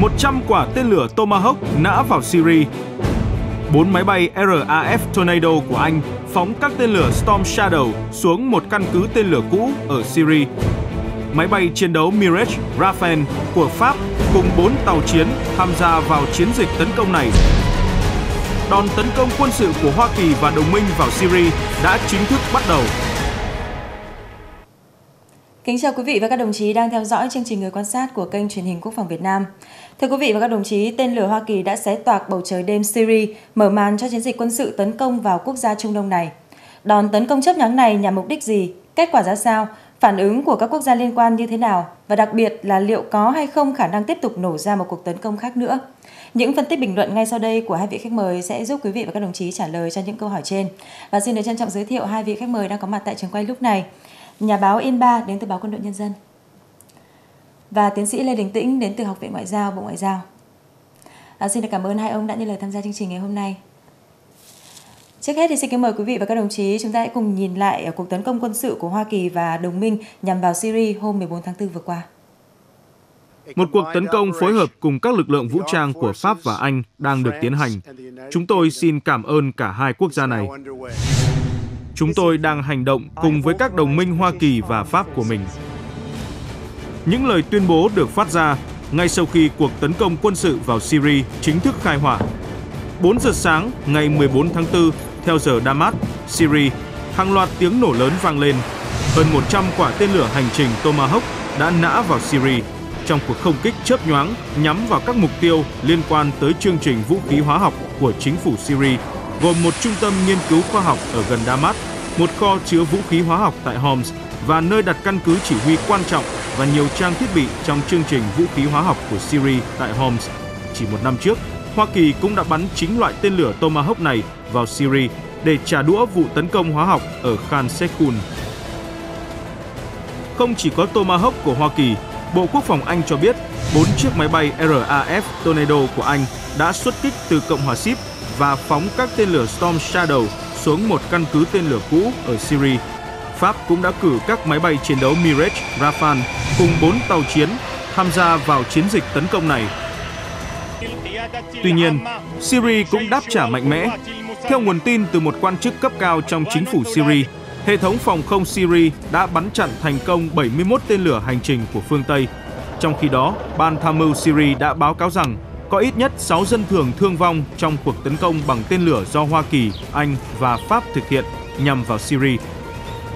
100 quả tên lửa Tomahawk nã vào Syria. Bốn máy bay RAF Tornado của Anh phóng các tên lửa Storm Shadow xuống một căn cứ tên lửa cũ ở Syria. Máy bay chiến đấu Mirage Rafale của Pháp cùng 4 tàu chiến tham gia vào chiến dịch tấn công này. Đòn tấn công quân sự của Hoa Kỳ và đồng minh vào Syria đã chính thức bắt đầu. Kính chào quý vị và các đồng chí đang theo dõi chương trình người quan sát của kênh truyền hình Quốc phòng Việt Nam. Thưa quý vị và các đồng chí, tên lửa Hoa Kỳ đã xé toạc bầu trời đêm Syria, mở màn cho chiến dịch quân sự tấn công vào quốc gia Trung Đông này. Đòn tấn công chấp nhoáng này nhằm mục đích gì? Kết quả ra sao? Phản ứng của các quốc gia liên quan như thế nào? Và đặc biệt là liệu có hay không khả năng tiếp tục nổ ra một cuộc tấn công khác nữa? Những phân tích bình luận ngay sau đây của hai vị khách mời sẽ giúp quý vị và các đồng chí trả lời cho những câu hỏi trên. Và xin được trân trọng giới thiệu hai vị khách mời đang có mặt tại trường quay lúc này. Nhà báo In Ba đến từ báo Quân đội Nhân dân và tiến sĩ Lê Đình Tĩnh đến từ Học viện Ngoại giao Bộ Ngoại giao. À, xin được cảm ơn hai ông đã nhận lời tham gia chương trình ngày hôm nay. Trước hết thì xin kính mời quý vị và các đồng chí, chúng ta hãy cùng nhìn lại ờ, cuộc tấn công quân sự của Hoa Kỳ và đồng minh nhằm vào Syria hôm 14 tháng 4 vừa qua. Một cuộc tấn công phối hợp cùng các lực lượng vũ trang của Pháp và Anh đang được tiến hành. Chúng tôi xin cảm ơn cả hai quốc gia này. Chúng tôi đang hành động cùng với các đồng minh Hoa Kỳ và Pháp của mình. Những lời tuyên bố được phát ra ngay sau khi cuộc tấn công quân sự vào Syria chính thức khai hỏa. 4 giờ sáng ngày 14 tháng 4 theo giờ Damas, Syria, hàng loạt tiếng nổ lớn vang lên. Hơn 100 quả tên lửa hành trình Tomahawk đã nã vào Syria trong cuộc không kích chớp nhoáng nhắm vào các mục tiêu liên quan tới chương trình vũ khí hóa học của chính phủ Syria, gồm một trung tâm nghiên cứu khoa học ở gần Damas, một kho chứa vũ khí hóa học tại Homs và nơi đặt căn cứ chỉ huy quan trọng và nhiều trang thiết bị trong chương trình vũ khí hóa học của Syria tại Homs. Chỉ một năm trước, Hoa Kỳ cũng đã bắn chính loại tên lửa Tomahawk này vào Syria để trả đũa vụ tấn công hóa học ở Khan Sheikhoun. Không chỉ có Tomahawk của Hoa Kỳ, Bộ Quốc phòng Anh cho biết 4 chiếc máy bay RAF Tornado của Anh đã xuất kích từ Cộng hòa Ship và phóng các tên lửa Storm Shadow xuống một căn cứ tên lửa cũ ở Syria Pháp cũng đã cử các máy bay chiến đấu Mirage, Rafale cùng 4 tàu chiến tham gia vào chiến dịch tấn công này. Tuy nhiên, Syria cũng đáp trả mạnh mẽ. Theo nguồn tin từ một quan chức cấp cao trong chính phủ Syria, hệ thống phòng không Syria đã bắn chặn thành công 71 tên lửa hành trình của phương Tây. Trong khi đó, Ban tham mưu Syria đã báo cáo rằng có ít nhất 6 dân thường thương vong trong cuộc tấn công bằng tên lửa do Hoa Kỳ, Anh và Pháp thực hiện nhằm vào Syria.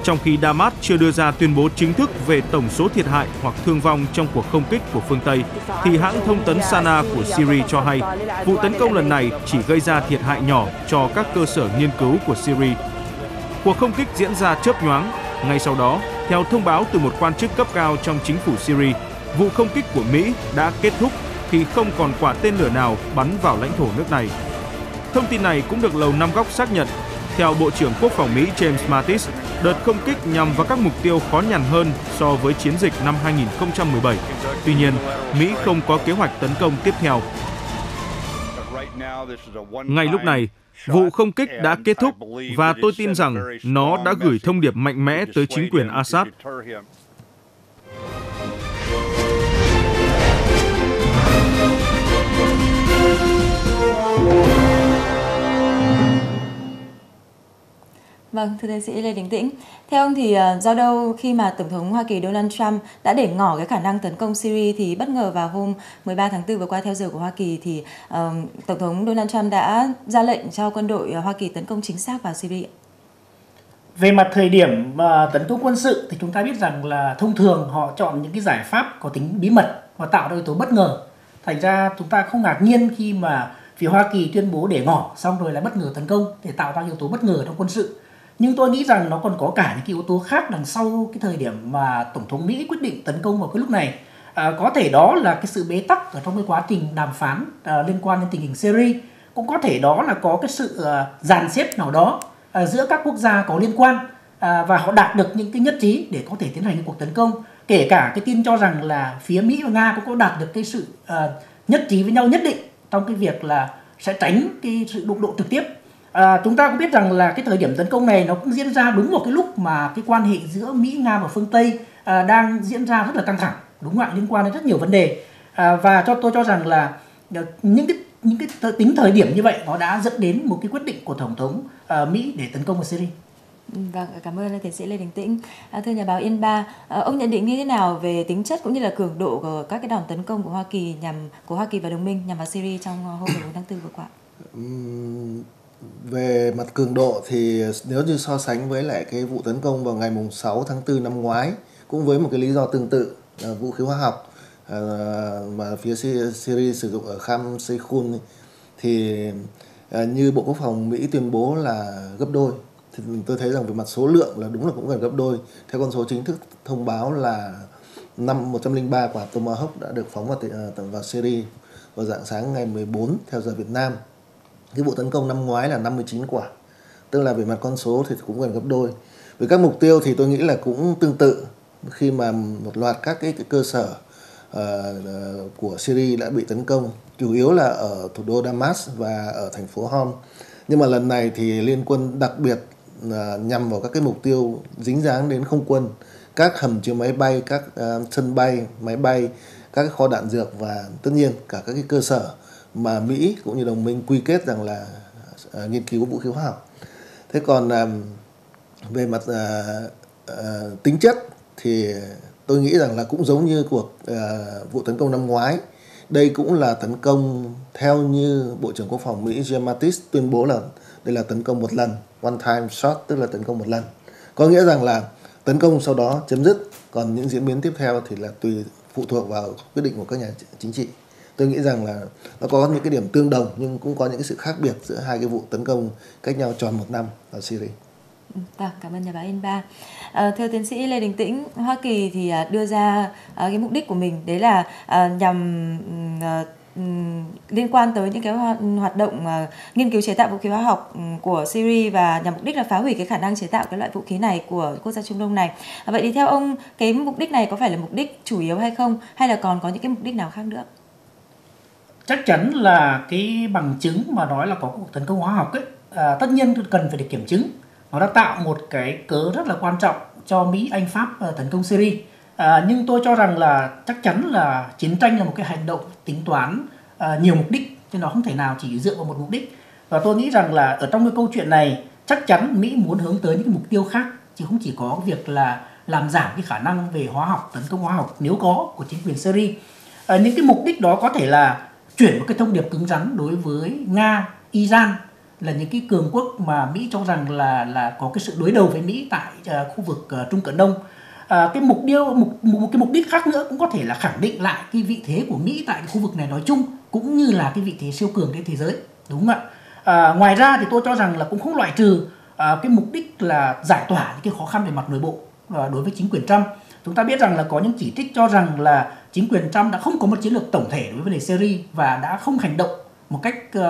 Trong khi Damas chưa đưa ra tuyên bố chính thức về tổng số thiệt hại hoặc thương vong trong cuộc không kích của phương Tây, thì hãng thông tấn Sana của Syria cho hay vụ tấn công lần này chỉ gây ra thiệt hại nhỏ cho các cơ sở nghiên cứu của Syria. Cuộc không kích diễn ra chớp nhoáng. Ngay sau đó, theo thông báo từ một quan chức cấp cao trong chính phủ Syria, vụ không kích của Mỹ đã kết thúc khi không còn quả tên lửa nào bắn vào lãnh thổ nước này. Thông tin này cũng được Lầu Năm Góc xác nhận theo Bộ trưởng Quốc phòng Mỹ James Mattis, đợt không kích nhằm vào các mục tiêu khó nhằn hơn so với chiến dịch năm 2017. Tuy nhiên, Mỹ không có kế hoạch tấn công tiếp theo. Ngay lúc này, vụ không kích đã kết thúc và tôi tin rằng nó đã gửi thông điệp mạnh mẽ tới chính quyền Assad Vâng, thưa tiến sĩ Lê Đình Tĩnh, theo ông thì ờ, do đâu khi mà Tổng thống Hoa Kỳ Donald Trump đã để ngỏ cái khả năng tấn công Syria thì bất ngờ vào hôm 13 tháng 4 vừa qua theo giờ của Hoa Kỳ thì uh, Tổng thống Donald Trump đã ra lệnh cho quân đội Hoa Kỳ tấn công chính xác vào Syria? Về mặt thời điểm mà tấn công quân sự thì chúng ta biết rằng là thông thường họ chọn những cái giải pháp có tính bí mật và tạo ra yếu tố bất ngờ. Thành ra chúng ta không ngạc nhiên khi mà phía Hoa Kỳ tuyên bố để ngỏ xong rồi lại bất ngờ tấn công để tạo ra yếu tố bất ngờ trong quân sự nhưng tôi nghĩ rằng nó còn có cả những cái yếu tố khác đằng sau cái thời điểm mà tổng thống Mỹ quyết định tấn công vào cái lúc này. À, có thể đó là cái sự bế tắc ở trong cái quá trình đàm phán à, liên quan đến tình hình Syria. Cũng có thể đó là có cái sự à, dàn xếp nào đó à, giữa các quốc gia có liên quan à, và họ đạt được những cái nhất trí để có thể tiến hành cuộc tấn công. Kể cả cái tin cho rằng là phía Mỹ và Nga cũng có đạt được cái sự à, nhất trí với nhau nhất định trong cái việc là sẽ tránh cái sự đụng độ trực tiếp. À, chúng ta cũng biết rằng là cái thời điểm tấn công này nó cũng diễn ra đúng vào cái lúc mà cái quan hệ giữa Mỹ, Nga và phương Tây à, đang diễn ra rất là căng thẳng, đúng không ạ? Liên quan đến rất nhiều vấn đề à, và cho tôi cho rằng là những cái những cái tính thời điểm như vậy nó đã dẫn đến một cái quyết định của tổng thống uh, Mỹ để tấn công vào Syria. Vâng, cảm ơn tiến sĩ Lê Đình Tĩnh. À, thưa nhà báo Yên Ba, à, ông nhận định như thế nào về tính chất cũng như là cường độ của các cái đòn tấn công của Hoa Kỳ nhằm của Hoa Kỳ và đồng minh nhằm vào Syria trong hôm 14 tháng 4 vừa qua? Về mặt cường độ thì nếu như so sánh với lại cái vụ tấn công vào ngày mùng 6 tháng 4 năm ngoái cũng với một cái lý do tương tự là vũ khí hóa học à, mà phía Syria sử dụng ở Kham Sheikhun thì à, như Bộ Quốc phòng Mỹ tuyên bố là gấp đôi. Thì tôi thấy rằng về mặt số lượng là đúng là cũng gần gấp đôi. Theo con số chính thức thông báo là năm 103 quả Tomahawk đã được phóng vào, à, vào Syria vào dạng sáng ngày 14 theo giờ Việt Nam cái vụ tấn công năm ngoái là 59 quả. Tức là về mặt con số thì cũng gần gấp đôi. Với các mục tiêu thì tôi nghĩ là cũng tương tự. Khi mà một loạt các cái, cái cơ sở uh, của Syria đã bị tấn công chủ yếu là ở thủ đô Damas và ở thành phố Homs. nhưng mà lần này thì liên quân đặc biệt uh, nhằm vào các cái mục tiêu dính dáng đến không quân. Các hầm chứa máy bay các uh, sân bay máy bay các cái kho đạn dược và tất nhiên cả các cái cơ sở mà Mỹ cũng như đồng minh quy kết rằng là uh, nghiên cứu vũ khí hóa học. Thế còn um, về mặt uh, uh, tính chất thì tôi nghĩ rằng là cũng giống như cuộc uh, vụ tấn công năm ngoái. Đây cũng là tấn công theo như Bộ trưởng Quốc phòng Mỹ Jim Mattis tuyên bố là đây là tấn công một lần, one time shot tức là tấn công một lần. Có nghĩa rằng là tấn công sau đó chấm dứt, còn những diễn biến tiếp theo thì là tùy phụ thuộc vào quyết định của các nhà chính trị tôi nghĩ rằng là nó có những cái điểm tương đồng nhưng cũng có những cái sự khác biệt giữa hai cái vụ tấn công cách nhau tròn một năm ở Syria. Ừ, vâng, cảm ơn nhà báo Inba. À, thưa tiến sĩ Lê Đình Tĩnh, Hoa Kỳ thì à, đưa ra à, cái mục đích của mình đấy là à, nhằm ừ, à, ừ, liên quan tới những cái hoạt động uh, nghiên cứu chế tạo vũ khí hóa học của Syria và nhằm mục đích là phá hủy cái khả năng chế tạo cái loại vũ khí này của quốc gia Trung Đông này. À, vậy thì theo ông cái mục đích này có phải là mục đích chủ yếu hay không hay là còn có những cái mục đích nào khác nữa? Chắc chắn là cái bằng chứng mà nói là có cuộc tấn công hóa học ấy à, tất nhiên cần phải được kiểm chứng. Nó đã tạo một cái cớ rất là quan trọng cho Mỹ Anh Pháp à, tấn công Syria. À, nhưng tôi cho rằng là chắc chắn là chiến tranh là một cái hành động tính toán à, nhiều mục đích chứ nó không thể nào chỉ dựa vào một mục đích. Và tôi nghĩ rằng là ở trong cái câu chuyện này chắc chắn Mỹ muốn hướng tới những cái mục tiêu khác chứ không chỉ có việc là làm giảm cái khả năng về hóa học tấn công hóa học nếu có của chính quyền Syria. À, những cái mục đích đó có thể là chuyển một cái thông điệp cứng rắn đối với Nga, Iran là những cái cường quốc mà Mỹ cho rằng là là có cái sự đối đầu với Mỹ tại uh, khu vực uh, Trung Cận Đông. À, cái mục tiêu mục một cái mục đích khác nữa cũng có thể là khẳng định lại cái vị thế của Mỹ tại khu vực này nói chung cũng như là cái vị thế siêu cường trên thế giới đúng không ạ à, ngoài ra thì tôi cho rằng là cũng không loại trừ à, cái mục đích là giải tỏa những cái khó khăn về mặt nội bộ à, đối với chính quyền Trump chúng ta biết rằng là có những chỉ trích cho rằng là chính quyền Trump đã không có một chiến lược tổng thể đối với vấn đề Syria và đã không hành động một cách uh,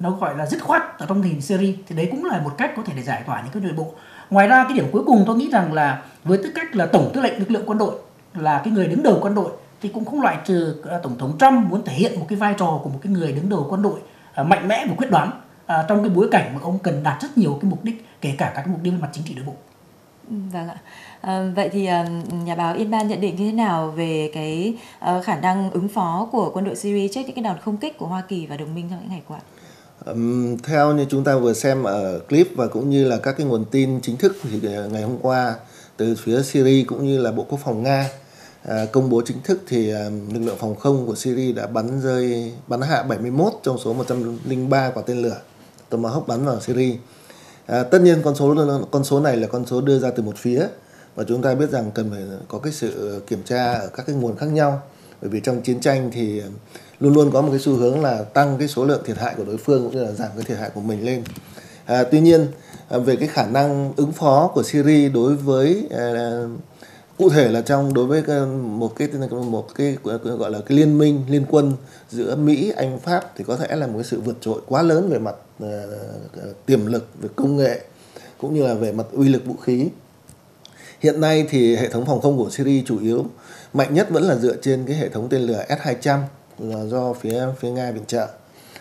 nó gọi là dứt khoát ở trong tình Syria thì đấy cũng là một cách có thể để giải tỏa những cái nội bộ ngoài ra cái điểm cuối cùng tôi nghĩ rằng là với tư cách là tổng tư lệnh lực lượng quân đội là cái người đứng đầu quân đội thì cũng không loại trừ ờ, tổng thống Trump muốn thể hiện một cái vai trò của một cái người đứng đầu quân đội uh, mạnh mẽ và quyết đoán uh, trong cái bối cảnh mà ông cần đạt rất nhiều cái mục đích kể cả các cái mục đích về mặt chính trị nội bộ. Ừ, vâng ạ. À, vậy thì ờ, nhà báo Yên Ban nhận định như thế nào về cái ờ, khả năng ứng phó của quân đội Syria trước những cái đòn không kích của Hoa Kỳ và đồng minh trong những ngày qua? Um, theo như chúng ta vừa xem ở clip và cũng như là các cái nguồn tin chính thức thì ngày hôm qua từ phía Syria cũng như là Bộ Quốc phòng Nga à, công bố chính thức thì à, lực lượng phòng không của Syria đã bắn rơi bắn hạ 71 trong số 103 quả tên lửa Tomahawk bắn vào Syria. À, tất nhiên con số con số này là con số đưa ra từ một phía và chúng ta biết rằng cần phải có cái sự kiểm tra ở các cái nguồn khác nhau. Bởi vì trong chiến tranh thì luôn luôn có một cái xu hướng là tăng cái số lượng thiệt hại của đối phương cũng như là giảm cái thiệt hại của mình lên. À, tuy nhiên à, về cái khả năng ứng phó của Syria đối với à, cụ thể là trong đối với à, một cái một cái gọi là cái liên minh liên quân giữa Mỹ Anh Pháp thì có thể là một cái sự vượt trội quá lớn về mặt uh, tiềm lực về công nghệ cũng như là về mặt uy lực vũ khí. Hiện nay thì hệ thống phòng không của Syria chủ yếu mạnh nhất vẫn là dựa trên cái hệ thống tên lửa S-200 do phía phía Nga viện trợ.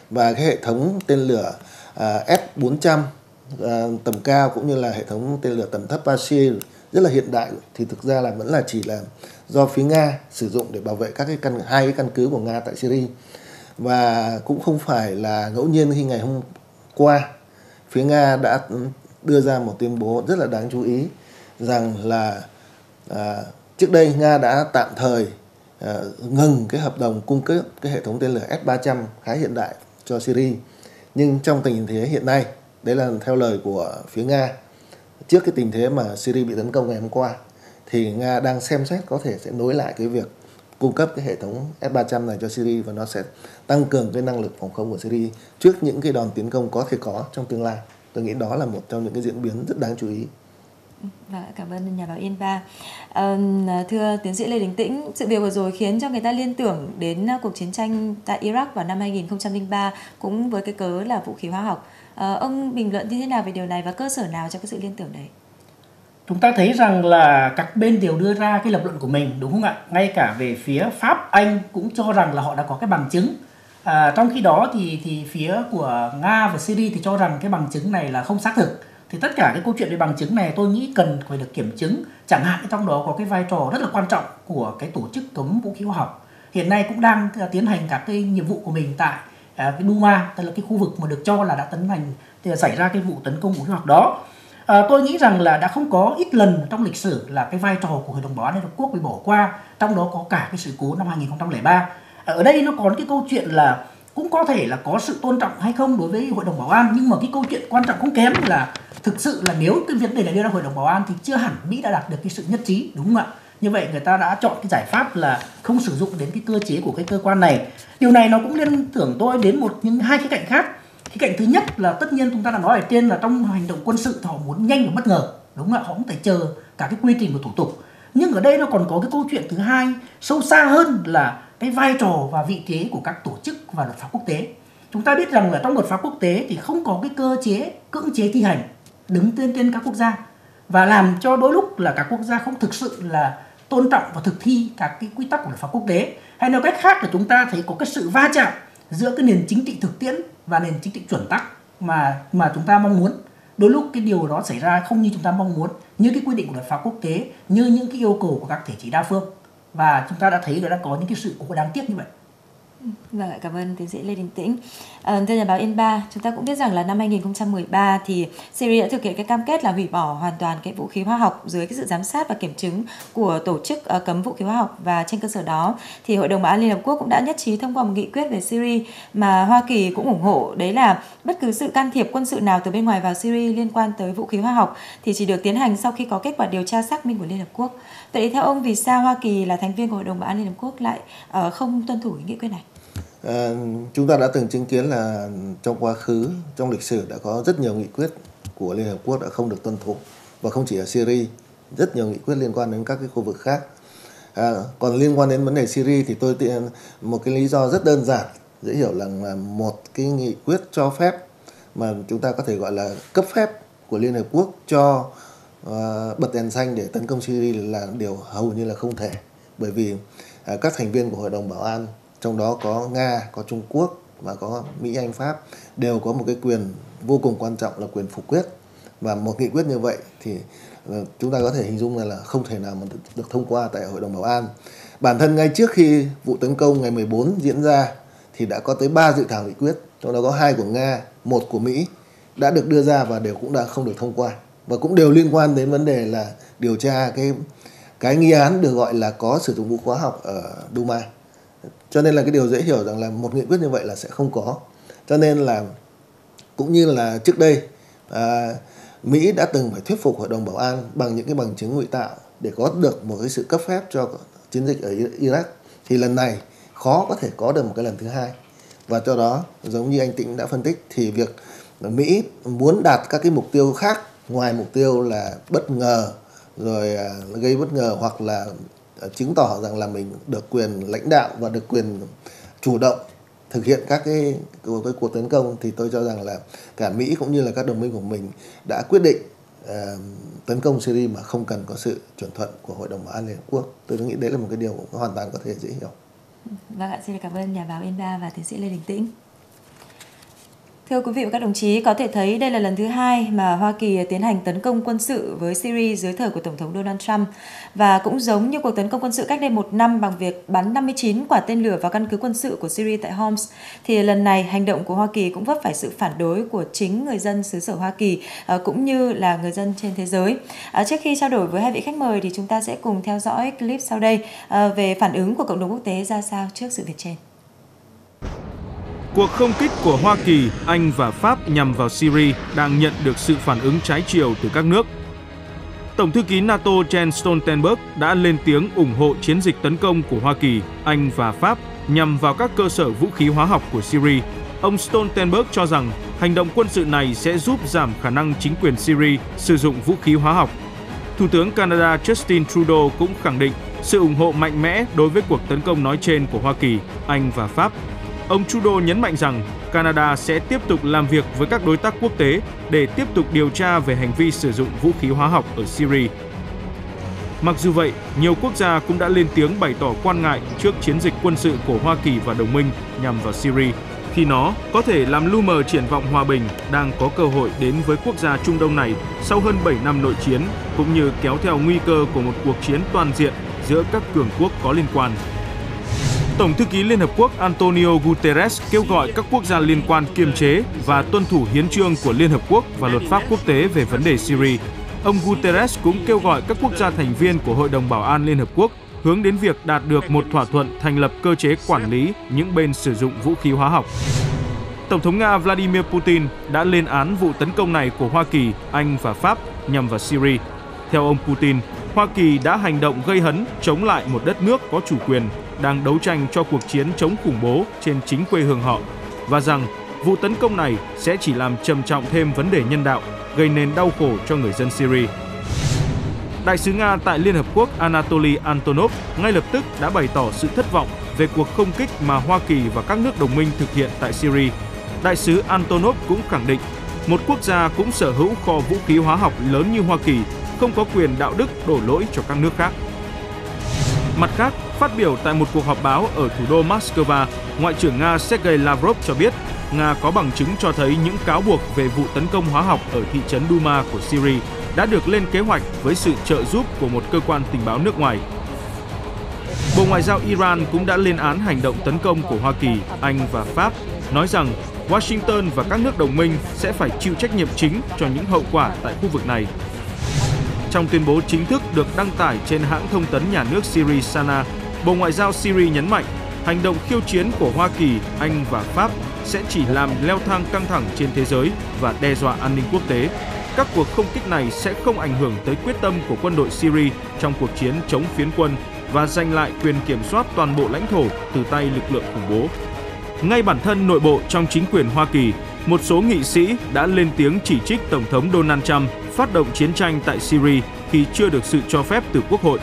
Và cái hệ thống tên lửa à, S-400 uh, à, tầm cao cũng như là hệ thống tên lửa tầm thấp Patriot rất là hiện đại thì thực ra là vẫn là chỉ là do phía Nga sử dụng để bảo vệ các cái căn hai cái căn cứ của Nga tại Syria. Và cũng không phải là ngẫu nhiên khi ngày hôm qua phía Nga đã đưa ra một tuyên bố rất là đáng chú ý rằng là à, trước đây Nga đã tạm thời à, ngừng cái hợp đồng cung cấp cái hệ thống tên lửa S-300 khá hiện đại cho Syria nhưng trong tình thế hiện nay đấy là theo lời của phía Nga trước cái tình thế mà Syria bị tấn công ngày hôm qua thì Nga đang xem xét có thể sẽ nối lại cái việc cung cấp cái hệ thống S-300 này cho Syria và nó sẽ tăng cường cái năng lực phòng không của Syria trước những cái đòn tiến công có thể có trong tương lai. Tôi nghĩ đó là một trong những cái diễn biến rất đáng chú ý. Vâng, cảm ơn nhà báo Yên Ba. À, thưa tiến sĩ Lê Đình Tĩnh, sự việc vừa rồi khiến cho người ta liên tưởng đến à, cuộc chiến tranh tại Iraq vào năm 2003 cũng với cái cớ là vũ khí hóa học. À, ông bình luận như thế nào về điều này và cơ sở nào cho cái sự liên tưởng đấy? chúng ta thấy rằng là các bên đều đưa ra cái lập luận của mình đúng không ạ ngay cả về phía pháp anh cũng cho rằng là họ đã có cái bằng chứng à, trong khi đó thì thì phía của nga và syria thì cho rằng cái bằng chứng này là không xác thực thì tất cả cái câu chuyện về bằng chứng này tôi nghĩ cần phải được kiểm chứng. Chẳng hạn trong đó có cái vai trò rất là quan trọng của cái tổ chức cấm vũ khí hóa học. Hiện nay cũng đang à, tiến hành các cái nhiệm vụ của mình tại à, cái Duma tức là cái khu vực mà được cho là đã tấn hành thì xảy ra cái vụ tấn công vũ khí hóa học đó. À, tôi nghĩ rằng là đã không có ít lần trong lịch sử là cái vai trò của hội đồng bảo an liên hợp quốc bị bỏ qua trong đó có cả cái sự cố năm 2003 à, ở đây nó còn cái câu chuyện là cũng có thể là có sự tôn trọng hay không đối với hội đồng bảo an, nhưng mà cái câu chuyện quan trọng không kém là thực sự là nếu cái vấn đề này đưa ra hội đồng bảo an thì chưa hẳn mỹ đã đạt được cái sự nhất trí, đúng không ạ? Như vậy người ta đã chọn cái giải pháp là không sử dụng đến cái cơ chế của cái cơ quan này. Điều này nó cũng liên tưởng tôi đến một những hai cái cạnh khác. Cái cạnh thứ nhất là tất nhiên chúng ta đã nói ở trên là trong hành động quân sự thì họ muốn nhanh và bất ngờ, đúng không ạ? Họ cũng phải chờ cả cái quy trình của thủ tục. Nhưng ở đây nó còn có cái câu chuyện thứ hai, sâu xa hơn là cái vai trò và vị thế của các tổ chức và luật pháp quốc tế. Chúng ta biết rằng là trong luật pháp quốc tế thì không có cái cơ chế, cưỡng chế thi hành, đứng trên trên các quốc gia. Và làm cho đôi lúc là các quốc gia không thực sự là tôn trọng và thực thi các cái quy tắc của luật pháp quốc tế. Hay nói cách khác là chúng ta thấy có cái sự va chạm giữa cái nền chính trị thực tiễn và nền chính trị chuẩn tắc mà mà chúng ta mong muốn. Đôi lúc cái điều đó xảy ra không như chúng ta mong muốn, như cái quy định của luật pháp quốc tế, như những cái yêu cầu của các thể chế đa phương và chúng ta đã thấy là đã có những cái sự cố đáng tiếc như vậy Vâng cảm ơn tiến sĩ Lê Đình Tĩnh. À, thưa nhà báo Yên Ba, chúng ta cũng biết rằng là năm 2013 thì Syria đã thực hiện cái cam kết là hủy bỏ hoàn toàn cái vũ khí hóa học dưới cái sự giám sát và kiểm chứng của tổ chức uh, cấm vũ khí hóa học và trên cơ sở đó thì Hội đồng Bảo an Liên Hợp Quốc cũng đã nhất trí thông qua một nghị quyết về Syria mà Hoa Kỳ cũng ủng hộ đấy là bất cứ sự can thiệp quân sự nào từ bên ngoài vào Syria liên quan tới vũ khí hóa học thì chỉ được tiến hành sau khi có kết quả điều tra xác minh của Liên Hợp Quốc. Vậy theo ông vì sao Hoa Kỳ là thành viên của Hội đồng Bảo an Liên Hợp Quốc lại uh, không tuân thủ nghị quyết này? À, chúng ta đã từng chứng kiến là trong quá khứ, trong lịch sử đã có rất nhiều nghị quyết của Liên Hợp Quốc đã không được tuân thủ và không chỉ ở Syria, rất nhiều nghị quyết liên quan đến các cái khu vực khác. À, còn liên quan đến vấn đề Syria thì tôi tiện một cái lý do rất đơn giản, dễ hiểu là một cái nghị quyết cho phép mà chúng ta có thể gọi là cấp phép của Liên Hợp Quốc cho uh, Ờ, bật đèn xanh để tấn công Syria là điều hầu như là không thể. Bởi vì uh, các thành viên của Hội đồng Bảo an trong đó có Nga, có Trung Quốc và có Mỹ, Anh, Pháp đều có một cái quyền vô cùng quan trọng là quyền phủ quyết. Và một nghị quyết như vậy thì ờ, chúng ta có thể hình dung là, là không thể nào mà được, được thông qua tại Hội đồng Bảo an. Bản thân ngay trước khi vụ tấn công ngày 14 diễn ra thì đã có tới 3 dự thảo nghị quyết, trong đó có hai của Nga, một của Mỹ đã được đưa ra và đều cũng đã không được thông qua và cũng đều liên quan đến vấn đề là điều tra cái cái nghi án được gọi là có sử dụng vũ khí hóa học ở Duma cho nên là cái điều dễ hiểu rằng là một nghị quyết như vậy là sẽ không có. Cho nên là cũng như là trước đây à, Mỹ đã từng phải thuyết phục hội đồng bảo an bằng những cái bằng chứng ngụy tạo để có được một cái sự cấp phép cho chiến dịch ở Iraq. Thì lần này khó có thể có được một cái lần thứ hai. Và cho đó giống như anh Tĩnh đã phân tích thì việc Mỹ muốn đạt các cái mục tiêu khác ngoài mục tiêu là bất ngờ rồi à, gây bất ngờ hoặc là à, chứng tỏ rằng là mình được quyền lãnh đạo và được quyền chủ động thực hiện các cái, cái cuộc tấn công thì tôi cho rằng là cả Mỹ cũng như là các đồng minh của mình đã quyết định uh, tấn công Syria mà không cần có sự chuẩn thuận của Hội đồng Bảo an Liên Hợp Quốc. Tôi nghĩ đấy là một cái điều hoàn toàn có thể dễ hiểu. Vâng ạ, xin cảm ơn nhà báo Yên Ba và tiến sĩ Lê Đình Tĩnh. Thưa quý vị và các đồng chí, có thể thấy đây là lần thứ hai mà Hoa Kỳ tiến hành tấn công quân sự với Syria dưới thời của Tổng thống Donald Trump. Và cũng giống như cuộc tấn công quân sự cách đây một năm bằng việc bắn 59 quả tên lửa vào căn cứ quân sự của Syria tại Homs, thì lần này hành động của Hoa Kỳ cũng vấp phải sự phản đối của chính người dân xứ sở Hoa Kỳ ờ, cũng như là người dân trên thế giới. Ờ, trước khi trao đổi với hai vị khách mời thì chúng ta sẽ cùng theo dõi clip sau đây ờ, về phản ứng của cộng đồng quốc tế ra sao trước sự việc trên. Cuộc không kích của Hoa Kỳ, Anh và Pháp nhằm vào Syria đang nhận được sự phản ứng trái chiều từ các nước. Tổng thư ký NATO Jens Stoltenberg đã lên tiếng ủng hộ chiến dịch tấn công của Hoa Kỳ, Anh và Pháp nhằm vào các cơ sở vũ khí hóa học của Syria. Ông Stoltenberg cho rằng hành động quân sự này sẽ giúp giảm khả năng chính quyền Syria sử dụng vũ khí hóa học. Thủ tướng Canada Justin Trudeau cũng khẳng định sự ủng hộ mạnh mẽ đối với cuộc tấn công nói trên của Hoa Kỳ, Anh và Pháp Ông Trudeau nhấn mạnh rằng Canada sẽ tiếp tục làm việc với các đối tác quốc tế để tiếp tục điều tra về hành vi sử dụng vũ khí hóa học ở Syria. Mặc dù vậy, nhiều quốc gia cũng đã lên tiếng bày tỏ quan ngại trước chiến dịch quân sự của Hoa Kỳ và đồng minh nhằm vào Syria, khi nó có thể làm lu mờ triển vọng hòa bình đang có cơ hội đến với quốc gia Trung Đông này sau hơn 7 năm nội chiến, cũng như kéo theo nguy cơ của một cuộc chiến toàn diện giữa các cường quốc có liên quan. Tổng thư ký Liên Hợp Quốc Antonio Guterres kêu gọi các quốc gia liên quan kiềm chế và tuân thủ hiến trương của Liên Hợp Quốc và luật pháp quốc tế về vấn đề Syria. Ông Guterres cũng kêu gọi các quốc gia thành viên của Hội đồng Bảo an Liên Hợp Quốc hướng đến việc đạt được một thỏa thuận thành lập cơ chế quản lý những bên sử dụng vũ khí hóa học. Tổng thống Nga Vladimir Putin đã lên án vụ tấn công này của Hoa Kỳ, Anh và Pháp nhằm vào Syria. Theo ông Putin, Hoa Kỳ đã hành động gây hấn chống lại một đất nước có chủ quyền đang đấu tranh cho cuộc chiến chống khủng bố trên chính quê hương họ và rằng vụ tấn công này sẽ chỉ làm trầm trọng thêm vấn đề nhân đạo, gây nên đau khổ cho người dân Syria. Đại sứ Nga tại Liên Hợp Quốc Anatoly Antonov ngay lập tức đã bày tỏ sự thất vọng về cuộc không kích mà Hoa Kỳ và các nước đồng minh thực hiện tại Syria. Đại sứ Antonov cũng khẳng định, một quốc gia cũng sở hữu kho vũ khí hóa học lớn như Hoa Kỳ không có quyền đạo đức đổ lỗi cho các nước khác. Mặt khác, phát biểu tại một cuộc họp báo ở thủ đô Moscow, Ngoại trưởng Nga Sergei Lavrov cho biết Nga có bằng chứng cho thấy những cáo buộc về vụ tấn công hóa học ở thị trấn Duma của Syria đã được lên kế hoạch với sự trợ giúp của một cơ quan tình báo nước ngoài. Bộ Ngoại giao Iran cũng đã lên án hành động tấn công của Hoa Kỳ, Anh và Pháp, nói rằng Washington và các nước đồng minh sẽ phải chịu trách nhiệm chính cho những hậu quả tại khu vực này trong tuyên bố chính thức được đăng tải trên hãng thông tấn nhà nước Syria Sana, Bộ Ngoại giao Syria nhấn mạnh hành động khiêu chiến của Hoa Kỳ, Anh và Pháp sẽ chỉ làm leo thang căng thẳng trên thế giới và đe dọa an ninh quốc tế. Các cuộc không kích này sẽ không ảnh hưởng tới quyết tâm của quân đội Syria trong cuộc chiến chống phiến quân và giành lại quyền kiểm soát toàn bộ lãnh thổ từ tay lực lượng khủng bố. Ngay bản thân nội bộ trong chính quyền Hoa Kỳ, một số nghị sĩ đã lên tiếng chỉ trích Tổng thống Donald Trump phát động chiến tranh tại Syria khi chưa được sự cho phép từ Quốc hội.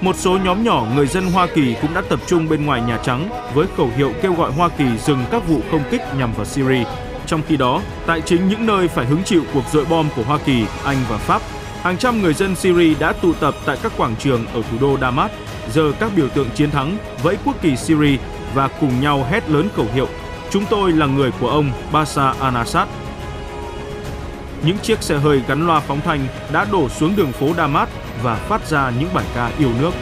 Một số nhóm nhỏ người dân Hoa Kỳ cũng đã tập trung bên ngoài Nhà Trắng với khẩu hiệu kêu gọi Hoa Kỳ dừng các vụ không kích nhằm vào Syria. Trong khi đó, tại chính những nơi phải hứng chịu cuộc dội bom của Hoa Kỳ, Anh và Pháp, hàng trăm người dân Syria đã tụ tập tại các quảng trường ở thủ đô Damas, giờ các biểu tượng chiến thắng, vẫy quốc kỳ Syria và cùng nhau hét lớn khẩu hiệu Chúng tôi là người của ông Bashar al-Assad những chiếc xe hơi gắn loa phóng thanh đã đổ xuống đường phố Damas và phát ra những bài ca yêu nước.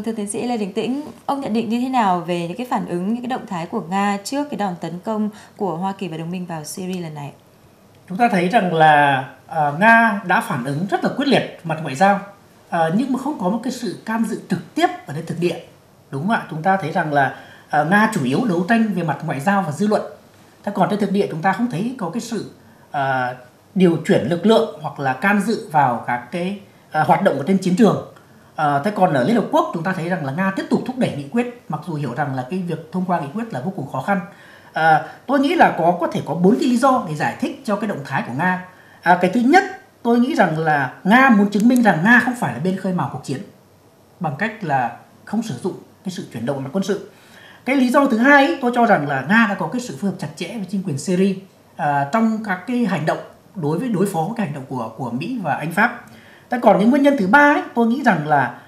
Vâng, thưa tiến sĩ Lê Đình Tĩnh, ông nhận định như thế nào về những cái phản ứng, những cái động thái của Nga trước cái đòn tấn công của Hoa Kỳ và đồng minh vào Syria lần này? Chúng ta thấy rằng là uh, Nga đã phản ứng rất là quyết liệt mặt ngoại giao, uh, nhưng mà không có một cái sự can dự trực tiếp ở đây thực địa. Đúng không ạ? Chúng ta thấy rằng là uh, Nga chủ yếu đấu tranh về mặt ngoại giao và dư luận. Thế còn trên thực địa chúng ta không thấy có cái sự uh, điều chuyển lực lượng hoặc là can dự vào các cái uh, hoạt động ở trên chiến trường À, thế còn ở Liên Hợp Quốc chúng ta thấy rằng là Nga tiếp tục thúc đẩy nghị quyết mặc dù hiểu rằng là cái việc thông qua nghị quyết là vô cùng khó khăn. À, tôi nghĩ là có có thể có bốn cái lý do để giải thích cho cái động thái của Nga. À, cái thứ nhất tôi nghĩ rằng là Nga muốn chứng minh rằng Nga không phải là bên khơi mào cuộc chiến bằng cách là không sử dụng cái sự chuyển động mặt quân sự. Cái lý do thứ hai tôi cho rằng là Nga đã có cái sự phối hợp chặt chẽ với chính quyền Syria à, trong các cái hành động đối với đối phó với cái hành động của của Mỹ và Anh Pháp. Thế còn cái nguyên nhân thứ ba ấy, tôi nghĩ rằng là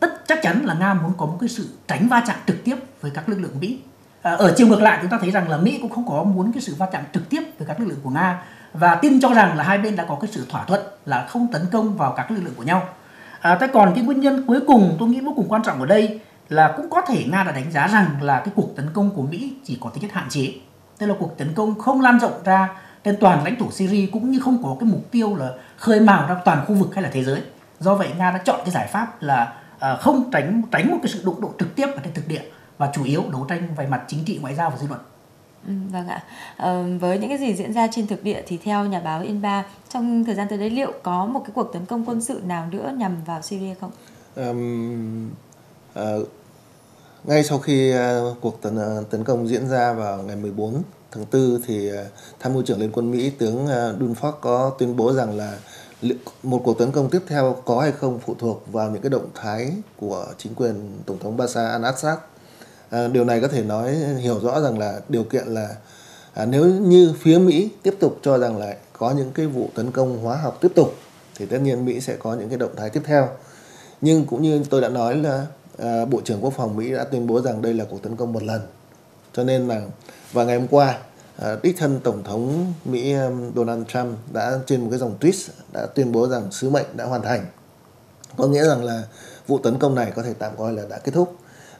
tất chắc chắn là Nga muốn có một cái sự tránh va chạm trực tiếp với các lực lượng Mỹ. À, ở chiều ngược lại chúng ta thấy rằng là Mỹ cũng không có muốn cái sự va chạm trực tiếp với các lực lượng của Nga và tin cho rằng là hai bên đã có cái sự thỏa thuận là không tấn công vào các lực lượng của nhau. À, thế còn cái nguyên nhân cuối cùng tôi nghĩ vô cùng quan trọng ở đây là cũng có thể Nga đã đánh giá rằng là cái cuộc tấn công của Mỹ chỉ có tính chất hạn chế. Tức là cuộc tấn công không lan rộng ra trên toàn lãnh thổ Syria cũng như không có cái mục tiêu là khơi mào ra toàn khu vực hay là thế giới. Do vậy Nga đã chọn cái giải pháp là à, không tránh tránh một cái sự đụng độ trực tiếp ở trên thực địa và chủ yếu đấu tranh về mặt chính trị ngoại giao và dư luận. Ừ, vâng ạ. À, với những cái gì diễn ra trên thực địa thì theo nhà báo Inba trong thời gian tới đấy liệu có một cái cuộc tấn công quân sự nào nữa nhằm vào Syria không? Um, uh, ngay sau khi uh, cuộc tấn uh, tấn công diễn ra vào ngày 14 tháng 4 thì ờ, tham mưu trưởng liên quân Mỹ tướng ờ, Dunford có tuyên bố rằng là một cuộc tấn công tiếp theo có hay không phụ thuộc vào những cái động thái của chính quyền tổng thống Bashar al-Assad À, điều này có thể nói hiểu rõ rằng là điều kiện là à, nếu như phía Mỹ tiếp tục cho rằng là có những cái vụ tấn công hóa học tiếp tục thì tất nhiên Mỹ sẽ có những cái động thái tiếp theo. Nhưng cũng như tôi đã nói là à, Bộ trưởng Quốc phòng Mỹ đã tuyên bố rằng đây là cuộc tấn công một lần. Cho nên là vào ngày hôm qua à, đích thân tổng thống Mỹ um, Donald Trump đã trên một cái dòng tweet đã tuyên bố rằng sứ mệnh đã hoàn thành. Có nghĩa rằng là vụ tấn công này có thể tạm coi là đã kết thúc.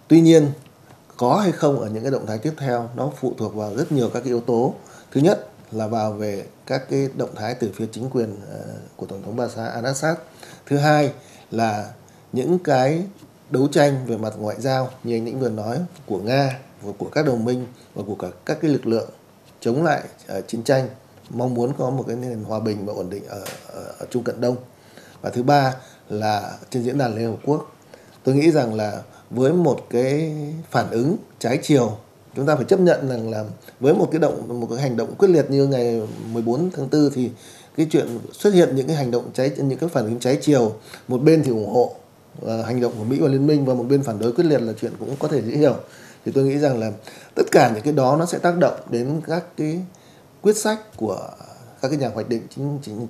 Tuy nhiên, có hay không ở những cái động thái tiếp theo, nó phụ thuộc vào rất nhiều các cái yếu tố thứ nhất là vào về các cái động thái từ phía chính quyền à, của tổng thống Bashar al-Assad thứ hai là những cái đấu tranh về mặt ngoại giao, như anh Lĩnh vừa nói, của Nga và của các đồng minh và của cả các cái lực lượng chống lại uh, chiến tranh mong muốn có một cái nền hòa bình và ổn định ở, ở, ở Trung Cận Đông. Và thứ ba là trên diễn đàn Liên Hợp Quốc tôi nghĩ rằng là với một cái phản ứng trái chiều chúng ta phải chấp nhận rằng là với một cái động một cái hành động quyết liệt như ngày 14 tháng 4 thì cái chuyện xuất hiện những cái hành động trái những cái phản ứng trái chiều một bên thì ủng hộ uh, hành động của Mỹ và liên minh và một bên phản đối quyết liệt là chuyện cũng có thể dễ hiểu thì tôi nghĩ rằng là tất cả những cái đó nó sẽ tác động đến các cái quyết sách của các cái nhà hoạch định chính chính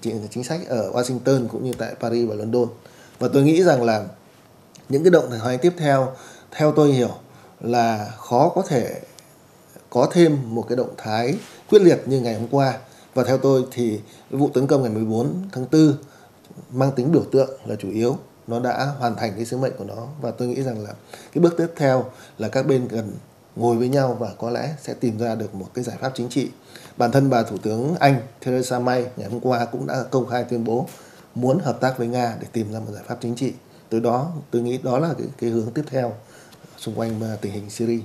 chính, chính sách ở Washington cũng như tại Paris và London. Và tôi nghĩ rằng là những cái động thái tiếp theo theo tôi hiểu là khó có thể có thêm một cái động thái quyết liệt như ngày hôm qua. Và theo tôi thì vụ tấn công ngày 14 tháng 4 mang tính biểu tượng là chủ yếu nó đã hoàn thành cái sứ mệnh của nó. Và tôi nghĩ rằng là cái bước tiếp theo là các bên cần ngồi với nhau và có lẽ sẽ tìm ra được một cái giải pháp chính trị. Bản thân bà thủ tướng anh Theresa May ngày hôm qua cũng đã công khai tuyên bố muốn hợp tác với nga để tìm ra một giải pháp chính trị. Từ đó tôi nghĩ đó là cái, cái hướng tiếp theo xung quanh à, tình hình Syria.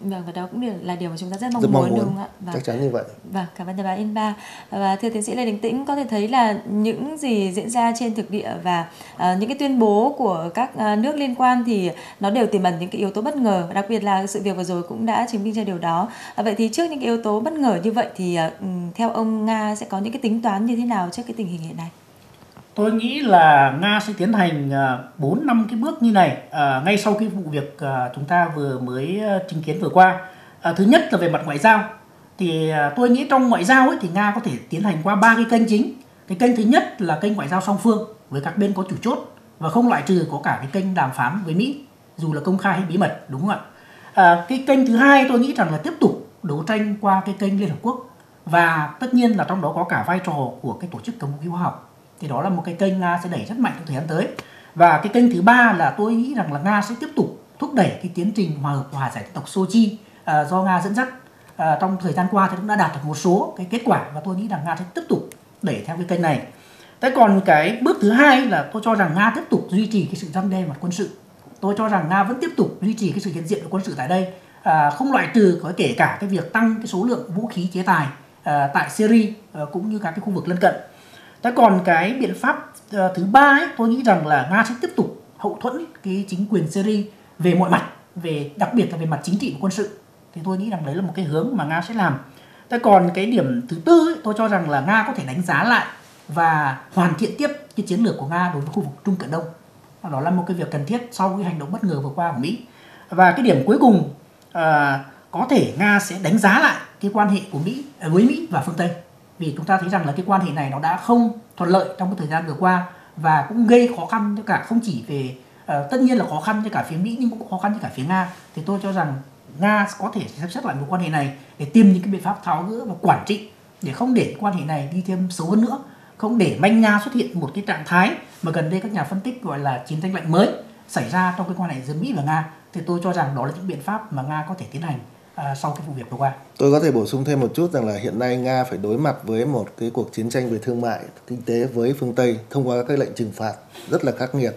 Vâng, và đó cũng là điều mà chúng ta rất mong, rất mong muốn, đúng không ạ? Vâng. Chắc chắn như vậy. Vâng, cảm ơn nhà báo Inba. Và thưa tiến sĩ Lê Đình Tĩnh, có thể thấy là những gì diễn ra trên thực địa và uh, những cái tuyên bố của các uh, nước liên quan thì nó đều tiềm ẩn những cái yếu tố bất ngờ. Đặc biệt là sự việc vừa rồi cũng đã chứng minh cho điều đó. Uh, vậy thì trước những cái yếu tố bất ngờ như vậy thì uh, theo ông Nga sẽ có những cái tính toán như thế nào trước cái tình hình hiện nay? Tôi nghĩ là nga sẽ tiến hành à, bốn năm cái bước như này à, ngay sau cái vụ việc à, chúng ta vừa mới à, chứng kiến vừa qua. À, thứ nhất là về mặt ngoại giao. Thì à, tôi nghĩ trong ngoại giao ấy thì nga có thể tiến hành qua ba cái kênh chính. Cái kênh thứ nhất là kênh ngoại giao song phương với các bên có chủ chốt và không loại trừ có cả cái kênh đàm phán với mỹ dù là công khai hay bí mật đúng không ạ? À, cái kênh thứ hai tôi nghĩ rằng là tiếp tục đấu tranh qua cái kênh liên hợp quốc và tất nhiên là trong đó có cả vai trò của cái tổ chức cấm vũ khí hóa học thì đó là một cái kênh nga sẽ đẩy rất mạnh trong thời gian tới. Và cái kênh thứ ba là tôi nghĩ rằng là nga sẽ tiếp tục thúc đẩy cái tiến trình hòa hợp hòa giải dân tộc Sochi à, do nga dẫn dắt. À, trong thời gian qua thì cũng đã đạt được một số cái kết quả và tôi nghĩ rằng nga sẽ tiếp tục đẩy theo cái kênh này. Thế còn cái bước thứ hai là tôi cho rằng nga tiếp tục duy trì cái sự răn đe mặt quân sự. Tôi cho rằng nga vẫn tiếp tục duy trì cái sự hiện diện của quân sự tại đây. À, không loại trừ có kể cả cái việc tăng cái số lượng vũ khí chế tài à, tại Syria à, cũng như các cái khu vực lân cận thế còn cái biện pháp uh, thứ ba ấy tôi nghĩ rằng là nga sẽ tiếp tục hậu thuẫn cái chính quyền Syria về mọi mặt về đặc biệt là về mặt chính trị và quân sự thì tôi nghĩ rằng đấy là một cái hướng mà Nga sẽ làm. Thế còn cái điểm thứ tư ấy, tôi cho rằng là Nga có thể đánh giá lại và hoàn thiện tiếp cái chiến lược của Nga đối với khu vực Trung Cận Đông. Đó là một cái việc cần thiết sau cái hành động bất ngờ vừa qua của Mỹ. Và cái điểm cuối cùng uh, có thể Nga sẽ đánh giá lại cái quan hệ của Mỹ à, với Mỹ và phương Tây. Vì chúng ta thấy rằng là cái quan hệ này nó đã không thuận lợi trong cái thời gian vừa qua và cũng gây khó khăn cho cả không chỉ về uh, tất nhiên là khó khăn cho cả phía Mỹ nhưng cũng khó khăn cho cả phía Nga. Thì tôi cho rằng Nga có thể xem xét lại mối quan hệ này để tìm những cái biện pháp tháo gỡ và quản trị để không để quan hệ này đi thêm xấu hơn nữa không để manh nha xuất hiện một cái trạng thái mà gần đây các nhà phân tích gọi là chiến tranh lạnh mới xảy ra trong cái quan hệ giữa Mỹ và Nga thì tôi cho rằng đó là những biện pháp mà Nga có thể tiến hành à, sau cái vụ việc vừa qua. Tôi có thể bổ sung thêm một chút rằng là hiện nay Nga phải đối mặt với một cái cuộc chiến tranh về thương mại, kinh tế với phương Tây thông qua các lệnh trừng phạt rất là khắc nghiệt.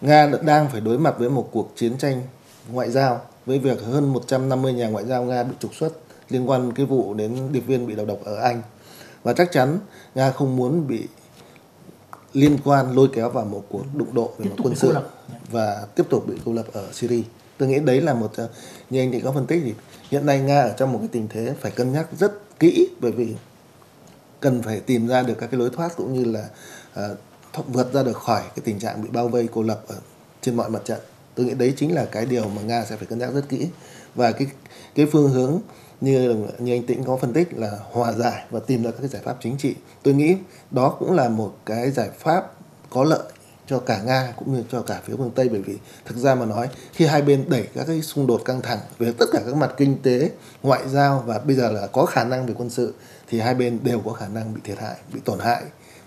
Nga đang phải đối mặt với một cuộc chiến tranh ngoại giao với việc hơn 150 nhà ngoại giao Nga bị trục xuất liên quan cái vụ đến điệp viên bị đầu độc ở Anh. Và chắc chắn Nga không muốn bị liên quan lôi kéo vào một cuộc đụng độ về mặt quân sự và tiếp tục bị cô lập ở Syria. Tôi nghĩ đấy là một ờ, như anh thì có phân tích thì hiện nay Nga ở trong một cái tình thế phải cân nhắc rất kỹ bởi vì cần phải tìm ra được các cái lối thoát cũng như là uh, vượt ra được khỏi cái tình trạng bị bao vây cô lập ở trên mọi mặt trận. Tôi nghĩ đấy chính là cái điều mà nga sẽ phải cân nhắc rất kỹ. Và cái cái phương hướng như như anh tĩnh có phân tích là hòa giải và tìm ra các cái giải pháp chính trị. Tôi nghĩ đó cũng là một cái giải pháp có lợi cho cả nga cũng như cho cả phía phương tây bởi vì thực ra mà nói khi hai bên đẩy các cái xung đột căng thẳng về tất cả các mặt kinh tế ngoại giao và bây giờ là có khả năng về quân sự thì hai bên đều có khả năng bị thiệt hại bị tổn hại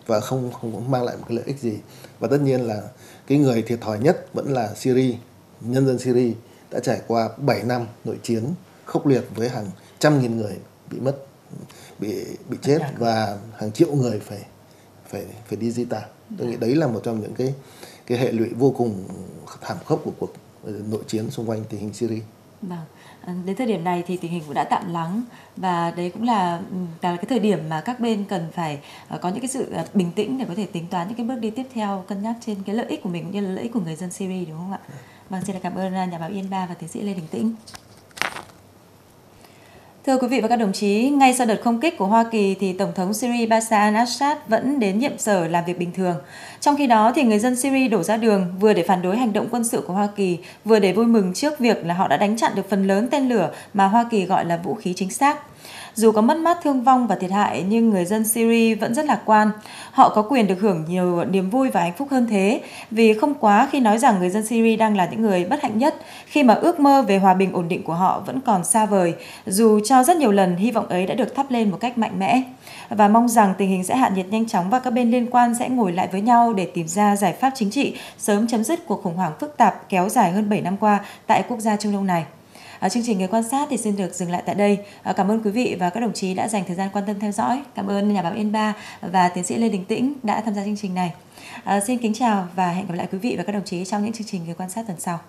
và không không mang lại một cái lợi ích gì. Và tất nhiên là cái người thiệt thòi nhất vẫn là Syria nhân dân Syria đã trải qua 7 năm nội chiến khốc liệt với hàng trăm nghìn người bị mất bị bị chết và hàng triệu người phải phải phải đi di tản tôi nghĩ đấy là một trong những cái cái hệ lụy vô cùng thảm khốc của cuộc nội chiến xung quanh tình hình Syria. Vâng. À, đến thời điểm này thì tình hình cũng đã tạm lắng và đấy cũng là ừ, là cái thời điểm mà các bên cần phải ờ, có những cái sự ờ, bình tĩnh để có thể tính toán những cái bước đi tiếp theo cân nhắc trên cái lợi ích của mình cũng như là lợi ích của người dân Syria đúng không ạ? Vâng, xin cảm ơn nhà báo Yên Ba và tiến sĩ Lê Đình Tĩnh. Thưa quý vị và các đồng chí, ngay sau đợt không kích của Hoa Kỳ thì Tổng thống Syria Bashar al-Assad vẫn đến nhiệm sở làm việc bình thường. Trong khi đó thì người dân Syria đổ ra đường vừa để phản đối hành động quân sự của Hoa Kỳ, vừa để vui mừng trước việc là họ đã đánh chặn được phần lớn tên lửa mà Hoa Kỳ gọi là vũ khí chính xác. Dù có mất mát thương vong và thiệt hại, nhưng người dân Syria vẫn rất lạc quan. Họ có quyền được hưởng nhiều niềm vui và hạnh phúc hơn thế, vì không quá khi nói rằng người dân Syria đang là những người bất hạnh nhất khi mà ước mơ về hòa bình ổn định của họ vẫn còn xa vời, dù cho rất nhiều lần hy vọng ấy đã được thắp lên một cách mạnh mẽ và mong rằng tình hình sẽ hạ nhiệt nhanh chóng và các bên liên quan sẽ ngồi lại với nhau để tìm ra giải pháp chính trị, sớm chấm dứt cuộc khủng hoảng phức tạp kéo dài hơn 7 năm qua tại quốc gia Trung Đông này. À, chương trình người quan sát thì xin được dừng lại tại đây. À, cảm ơn quý vị và các đồng chí đã dành thời gian quan tâm theo dõi. Cảm ơn nhà báo Yên Ba và tiến sĩ Lê Đình Tĩnh đã tham gia chương trình này. À, xin kính chào và hẹn gặp lại quý vị và các đồng chí trong những chương trình người quan sát tuần sau.